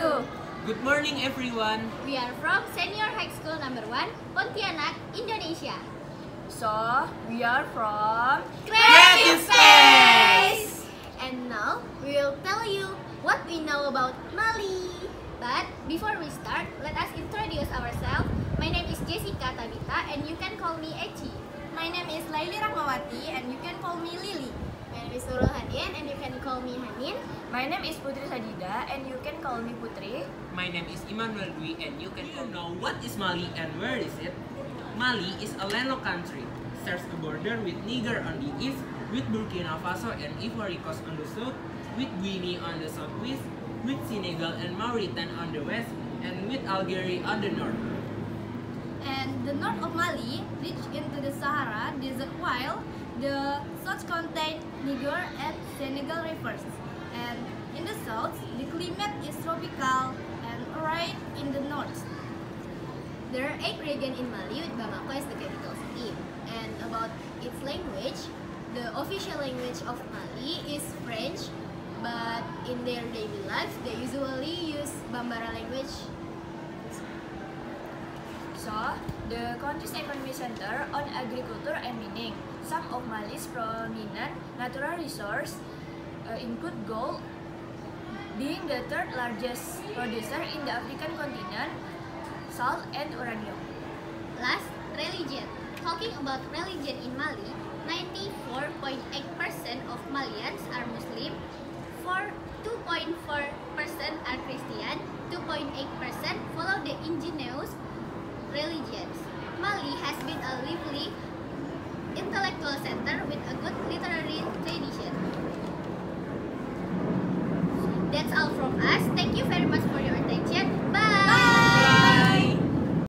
Good morning, everyone. We are from Senior High School Number 1, Pontianak, Indonesia. So, we are from Creative Space! And now, we will tell you what we know about Mali. But before we start, let us introduce ourselves. My name is Jessica Tabita and you can call me Eci. My name is Laili Rahmawati and you can call me Hanin. My name is Putri Sadida and you can call me Putri. My name is Immanuel Dwi and you can you know what is Mali and where is it? Mali is a landlocked country. Shares a border with Niger on the east, with Burkina Faso and Ivory Coast on the south, with Guinea on the southwest, with Senegal and Mauritania on the west, and with Algeria on the north. And the north of Mali reaches into the Sahara desert while the south contain Niger and Senegal rivers. And in the south, the climate is tropical and arid in the north. There are eight regions in Mali with Bamako as the capital city. And about its language, the official language of Mali is French, but in their daily life, they usually use Bambara language. So, the country's economy center on agriculture and mining. Some of Mali's prominent natural resources uh, include gold, being the third largest producer in the African continent, salt and uranium. Last, religion. Talking about religion in Mali, 94.8% of Malians are Muslim, 2.4% us. Thank you very much.